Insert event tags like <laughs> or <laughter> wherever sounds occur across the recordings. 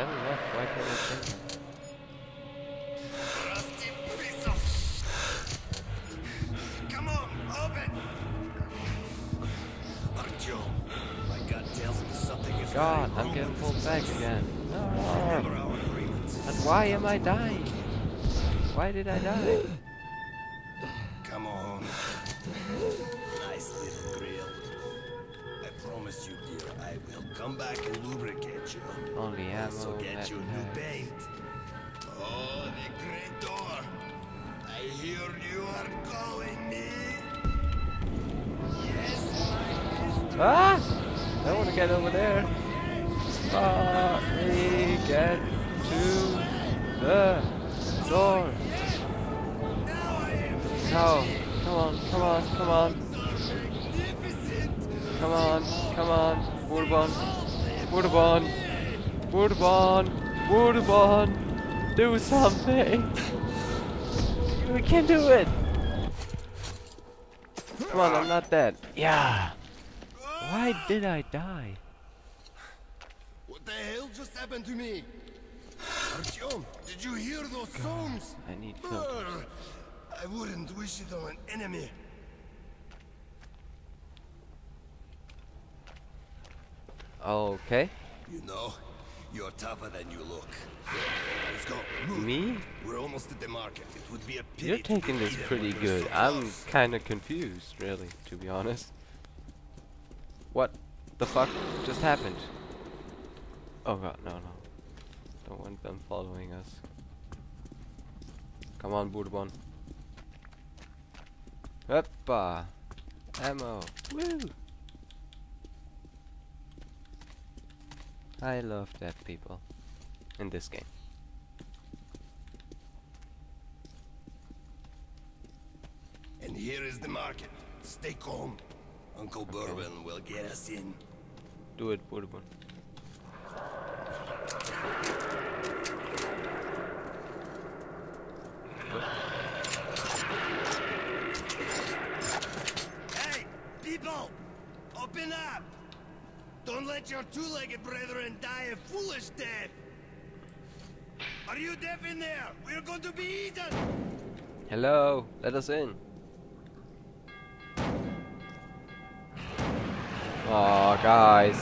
seven left. Why can't I take them? Rusty piece of Come on, open! Artyom, my gut tells me something is God, I'm getting pulled back again. No. And why am I dying? Why did I die? Come on. Promise you, dear, I will come back and lubricate you. Only Also get you new paint. Oh, the great door. I hear you are calling me. Yes, my Ah! I want to get over there. Let me get to the door. Now No. Come on, come on, come on. Come on, come on. Bourbon. Bourbon. Bourbon. Bourbon. Do something. We can do it. Come on, I'm not dead. Yeah. Why did I die? What the hell just happened to me? Artyom, did you hear those songs? I need. Brr, I wouldn't wish it on an enemy. Okay. You know, you're tougher than you look. Let's go. Move. Me? We're almost at the market. It would be a pity You're taking this pretty good. so I'm kind of confused, really, to be honest. What the fuck just happened? Oh god, no, no. Don't want them following us. Come on, Bourbon. Hoppa! Ammo! Woo! I love dead people. In this game. And here is the market. Stay calm. Uncle Bourbon will get us in. Do it, Bourbon. Hey, people! Open up! Don't let your two-legged brethren die a foolish death! Are you deaf in there? We're going to be eaten! Hello, let us in. Oh, guys.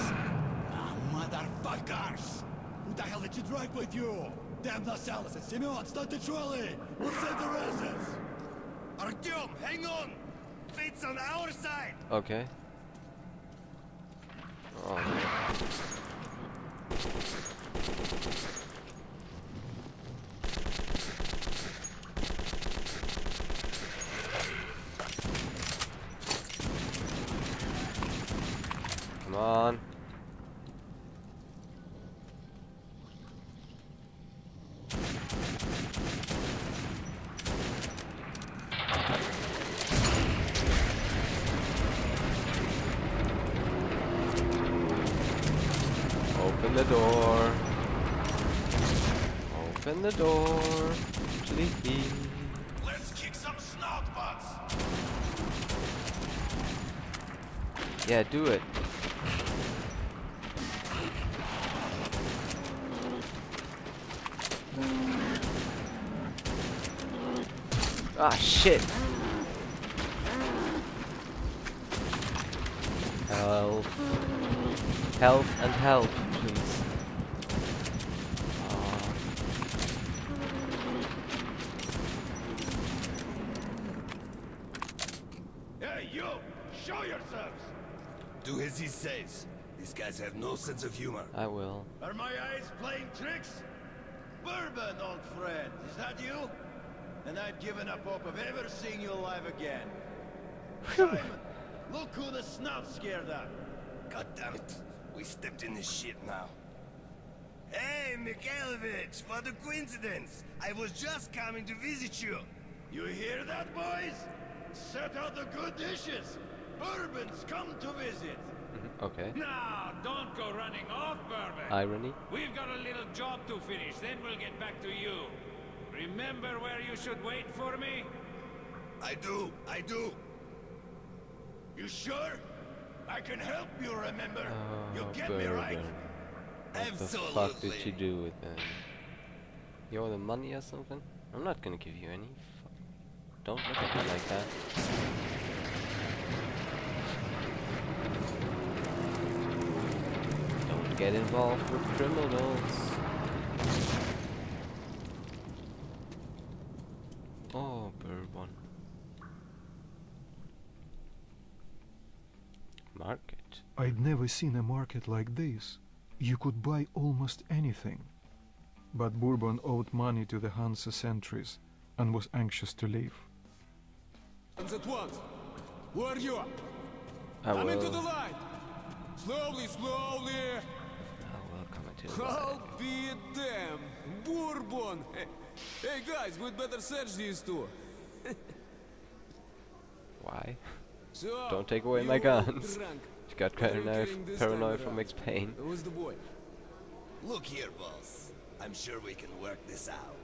Ah, motherfuckers! Who the hell did you drag with you? Damn Lascelles and Simeon, start the trolley! We'll save the roses! Artyom, hang on! Fate's on our side! Okay. Oh. Come on. Open the door. Open the door. Please. Let's kick some snout butts! Yeah, do it. Ah, shit. Help. Help and help, please. Ah. Hey, you! Show yourselves! Do as he says. These guys have no sense of humor. I will. Are my eyes playing tricks? Bourbon, old friend, is that you? And I've given up hope of ever seeing you alive again. Simon, look who the snout scared at. God damn it. We stepped in this shit now. Hey, Mikhailovich, what a coincidence. I was just coming to visit you. You hear that, boys? Set out the good dishes. Bourbon's come to visit. Mm-hmm. Okay. Now, don't go running off, Bourbon. Irony. We've got a little job to finish, then we'll get back to you. Remember where you should wait for me? I do, I do. You sure? I can help you remember. Oh, you Oh, get me right? What the fuck did Absolutely. do with them? You owe the money or something? I'm not gonna give you any. Don't look at me like that. Don't get involved with criminals. Oh, bourbon. Market. I'd never seen a market like this. You could buy almost anything. But Bourbon owed money to the Hansa sentries and was anxious to leave. Hands at once. Who are you? I Come into the light. Slowly, slowly. I will come into the light. I'll be a damn. Bourbon. Hey, hey guys, we'd better search these two. <laughs> Why? So, Don't take away you my guns. Drunk. <laughs> You got What are you paranoid, carrying this time paranoid from around? Max Payne. Who's the boy? Look here, boss. I'm sure we can work this out.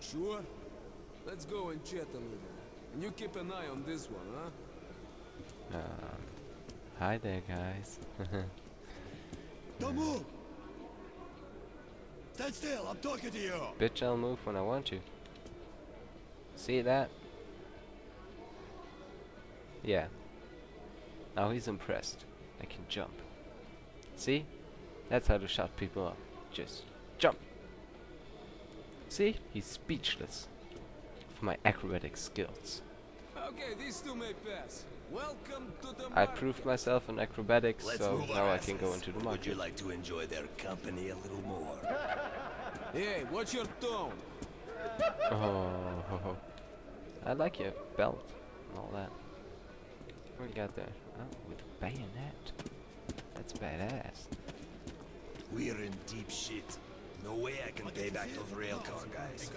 Sure. Let's go and chat a little. And you keep an eye on this one, huh? Um, hi there, guys. <laughs> Don't move! Stand still, I'm talking to you! Bitch, I'll move when I want to. See that? Yeah. Now he's impressed. I can jump. See? That's how to shut people up. Just jump. See? He's speechless. For my acrobatic skills. Okay, these two may pass. Welcome to the I proved myself in acrobatics, Let's so now I can go into the market. Would you like to enjoy their company a little more? <laughs> Hey, what's your tone? Oh, <laughs> I like your belt and all that. What do got there? Oh, with a bayonet. That's badass. We're in deep shit. No way I can pay back those railcar guys.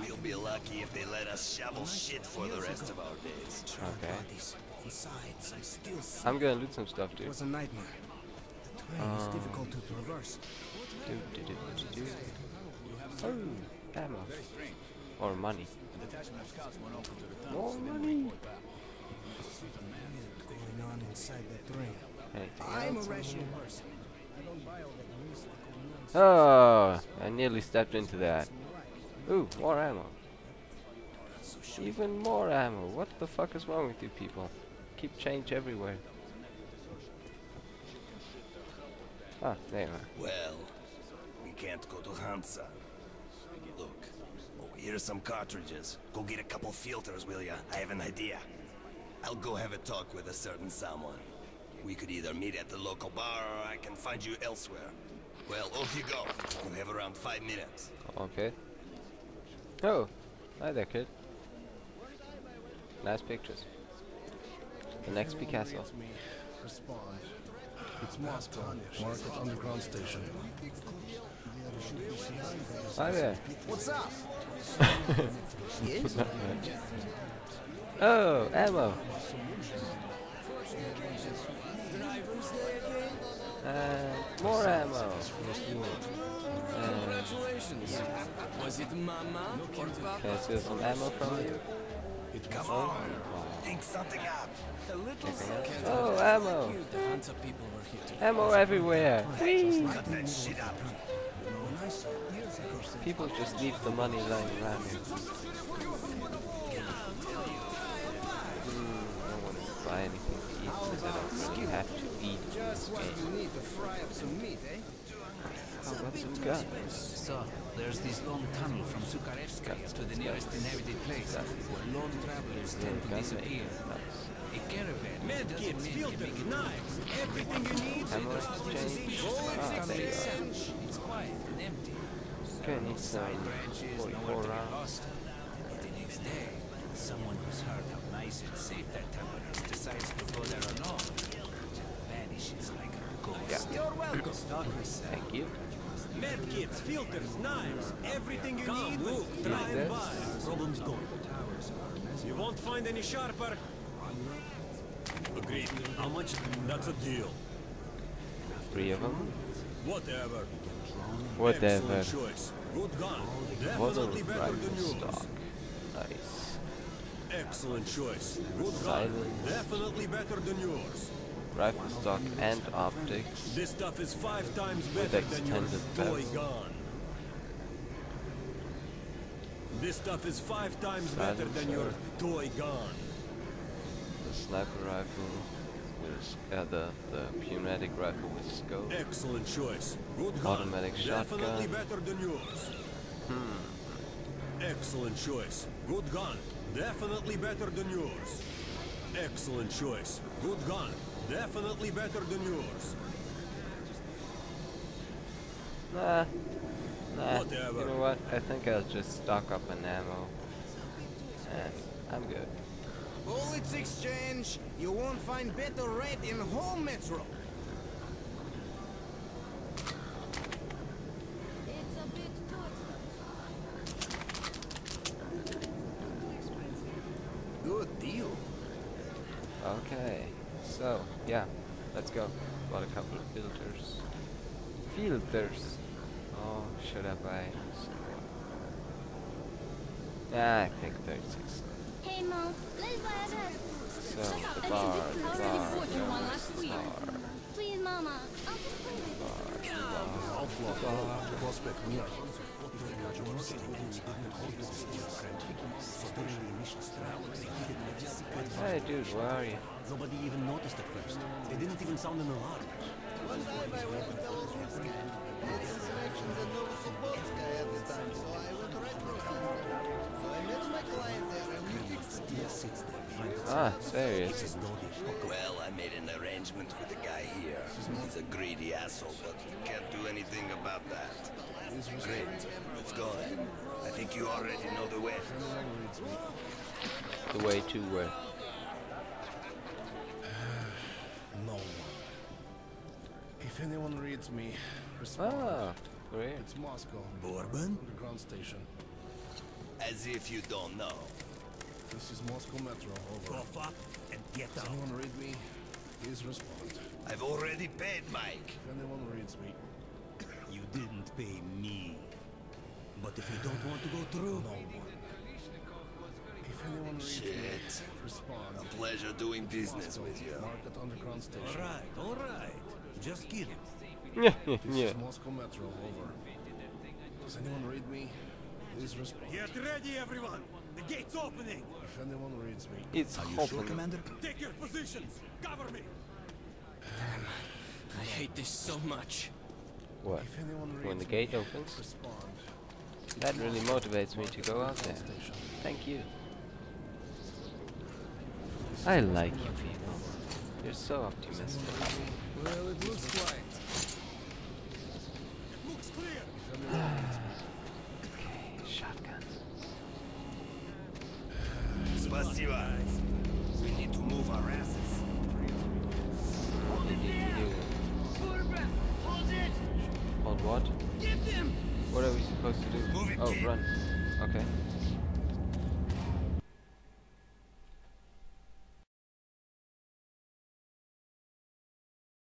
We'll be lucky if they let us shovel shit for the rest of our days. Okay. Inside, some steel I'm gonna loot some stuff, dude. was a nightmare. The terrain is um, difficult to traverse. Oh, ammo. Or money. More money. What's going on inside the terrain? Anything I'm a rational person. I don't buy all that noise like Oh, I nearly stepped into that. Ooh, more ammo. Even more ammo. What the fuck is wrong with you people? Keep change everywhere. Ah, there you are. Well, we can't go to Hansa. Look, oh, here's some cartridges. Go get a couple filters, will ya? I have an idea. I'll go have a talk with a certain someone. We could either meet at the local bar or I can find you elsewhere. Well, off you go. You have around five minutes. Okay. Oh, hi there, kid. Nice pictures. The next Picasso. Respond. It's Moscow. Market Underground Station. Hi there. What's up? <laughs> <laughs> Oh, ammo. Uh, more ammo. Uh, Congratulations. Was it Mama or Papa? can I steal some ammo from you? Come on. Think something up. A little Anything. Oh, ammo. Here Ammo everywhere. Whee! People just leave the money lying around here. Hmm, I don't want to buy anything to eat because I don't really have to eat in this game. need to fry up some meat, eh? How about some guns? So, there's this long tunnel from Sukharevskaya to the nearest inhabited place, where lone travelers tend to disappear. making. Nice. A caravan which doesn't mean you make knives, everything you need. Ammo exchange. Ah, there you are. Sandwich. It's quiet and empty. Okay, need some Side branches, 44 nowhere to get lost. But the next day, someone who's heard how nice and safe that tunnel is decides to go there alone. Vanishes like a ghost. Yeah. You're welcome. Thank you. Medkits, filters, knives, everything you Come, need. look, try and this. buy. Problem's gone. You won't find any sharper. Agreed. How much? That's a deal. Three of them. Whatever. Whatever. Excellent choice. Good gun. Definitely better than yours. stock. Nice. Excellent choice. Good gun. Definitely better than yours. Rifle stock and optics. This stuff is five times better than your toy gun. This stuff is five times better than your toy gun. The sniper rifle with uh, the the pneumatic rifle with scope. Excellent choice. Good gun. Automatic Definitely better than yours. Hmm. Excellent choice. Good gun. Definitely better than yours. Excellent choice. Good gun. Definitely better than yours. Nah. Nah. Whatever. You know what? I think I'll just stock up on ammo. And I'm good. Bullets exchange. You won't find better rate in whole metro. It's a bit too Good deal. Okay. So, yeah. Let's go. Bought a couple of filters. Filters. Oh, should I buy? Yeah, I think 36. Hey, Mom, let's buy a dress. So, the bar, the bar, I bought you one the bar, Please, Mama, I'll just play with it. Prospect near. Hey, dude, where are you? Nobody even noticed at first. They didn't even sound an alarm. One time I went to Belarus. It's insurrections at Novosibirskaya at the time, so I went retro. So I met my client there and we fixed it. Ah, there he is. Well, I made an arrangement with the guy here. He's a greedy asshole, but can't do anything about that. Great. Let's go then. I think you already know the way. The way to where? Anyone reads me, respond. Ah, great. It's Moscow. Bourbon? Underground station. As if you don't know. This is Moscow Metro. Over. Cough up and get Does anyone read me? Please respond. I've already paid Mike. If anyone reads me, You didn't pay me. But if you don't want to go through, no one. If anyone reads me, Shit. respond. A pleasure doing business Moscow, with you. Market Underground Station. alright, alright. Just kidding. Yeah, This yeah. is Moscow Metro. Over. Does anyone read me? Please respond. Get ready, everyone. The gate's opening. If anyone reads me, It's Are you sure. Commander? Take your positions. Cover me. Um, I hate this so much. What? if anyone reads When the me, gate opens? respond. That really motivates me to go out there. Thank you. I like you people. You're so optimistic. Well, it looks quiet. It looks clear. okay, Shotgun. Spasiba. We need to move our asses. What did you do? Hold what? What are we supposed to do? Move it, Oh, kid. run. Okay.